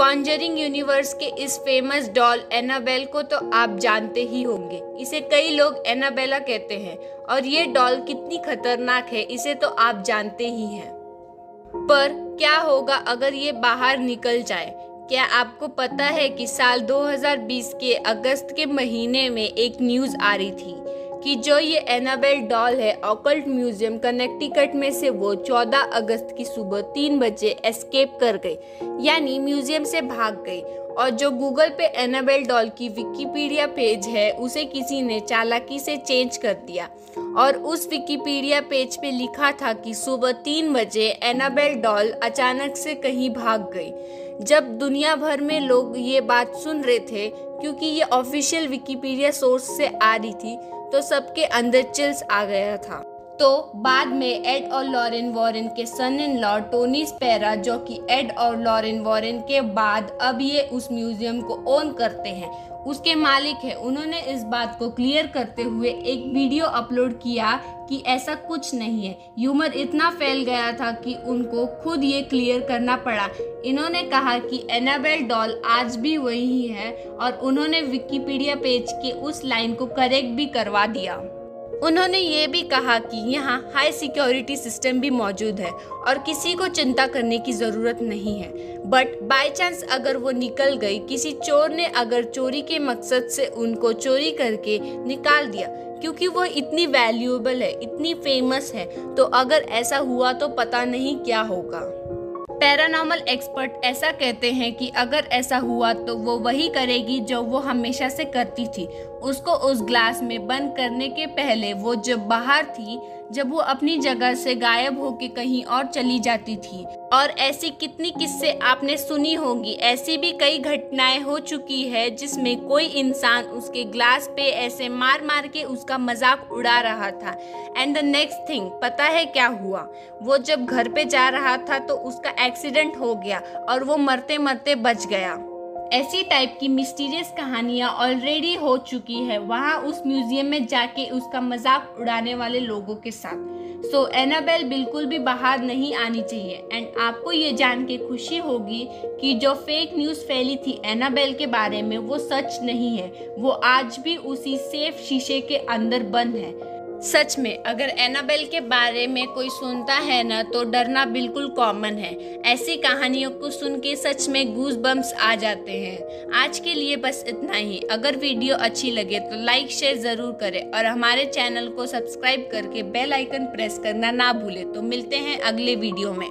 Conjuring universe के इस famous doll Annabelle को तो आप जानते ही होंगे। इसे कई लोग एनाबेला कहते हैं और ये डॉल कितनी खतरनाक है, इसे तो आप जानते ही हैं। पर क्या होगा अगर ये बाहर निकल जाए? क्या आपको पता है कि साल 2020 के अगस्त के महीने में एक न्यूज़ आ रही थी? कि जो ये एनाबेल डॉल है ऑकल्ट म्यूज़ियम कनेक्टिकट में से वो 14 अगस्त की सुबह तीन बजे एस्केप कर गई। यानी म्यूज़ियम से भाग गई। और जो गूगल पे एनाबेल डॉल की विकीपीडिया पेज है, उसे किसी ने चालाकी से चेंज कर दिया। और उस विकिपीडिया पेज पे लिखा था कि सुबह तीन बजे एनाबेल डॉल अचानक से कहीं भाग गई। जब दुनिया भर में लोग ये बात सुन रहे थे, क्योंकि ये ऑफिशियल विकिपीडिया सोर्स से आ रही थी तो सबके अंदर चिल्स आ गया था। तो बाद में एड और लॉरेन वॉरेन के सन इन लॉ टोनी स्पेरा, जो कि एड और लॉरेन वॉरेन के बाद अब ये उस म्यूज़ियम को ओन करते हैं। उसके मालिक है। उन्होंने इस बात को क्लियर करते हुए एक वीडियो अपलोड किया कि ऐसा कुछ नहीं है। ह्यूमर इतना फैल गया था कि उनको खुद ये क्लियर करना पड़ा। इन्होंने कहा कि एनाबेल डॉल आज भी वही है और उन्होंने विकीपीडिया पेज के उस लाइन को करेक्ट भी करवा दिया। उन्होंने ये भी कहा कि यहाँ हाई सिक्योरिटी सिस्टम भी मौजूद है और किसी को चिंता करने की ज़रूरत नहीं है। बट बाय चांस अगर वो निकल गई, किसी चोर ने अगर चोरी के मकसद से उनको चोरी करके निकाल दिया, क्योंकि वो इतनी वैल्यूएबल है, इतनी फ़ेमस है तो अगर ऐसा हुआ तो पता नहीं क्या होगा। पैरानॉर्मल एक्सपर्ट ऐसा कहते हैं कि अगर ऐसा हुआ तो वो वही करेगी जो वो हमेशा से करती थी। उसको उस ग्लास में बंद करने के पहले वो जब बाहर थी, जब वो अपनी जगह से गायब होके कहीं और चली जाती थी। और ऐसी कितनी किस्से आपने सुनी होगी, ऐसी भी कई घटनाएँ हो चुकी है जिसमें कोई इंसान उसके ग्लास पे ऐसे मार मार के उसका मज़ाक उड़ा रहा था। एंड द नेक्स्ट थिंग पता है क्या हुआ? वो जब घर पे जा रहा था तो उसका एक्सीडेंट हो गया और वो मरते मरते बच गया। ऐसी टाइप की मिस्टीरियस कहानियाँ ऑलरेडी हो चुकी है। वहाँ उस म्यूज़ियम में जाके उसका मज़ाक उड़ाने वाले लोगों के साथ। सो so, एनाबेल बिल्कुल भी बाहर नहीं आनी चाहिए। एंड आपको ये जान के खुशी होगी कि जो फेक न्यूज़ फैली थी एनाबेल के बारे में वो सच नहीं है। वो आज भी उसी सेफ़ शीशे के अंदर बंद है। सच में, अगर एनाबेल के बारे में कोई सुनता है ना तो डरना बिल्कुल कॉमन है। ऐसी कहानियों को सुन के सच में गूज बम्स आ जाते हैं। आज के लिए बस इतना ही। अगर वीडियो अच्छी लगे तो लाइक शेयर ज़रूर करें। और हमारे चैनल को सब्सक्राइब करके बेल आइकन प्रेस करना ना भूलें। तो मिलते हैं अगले वीडियो में।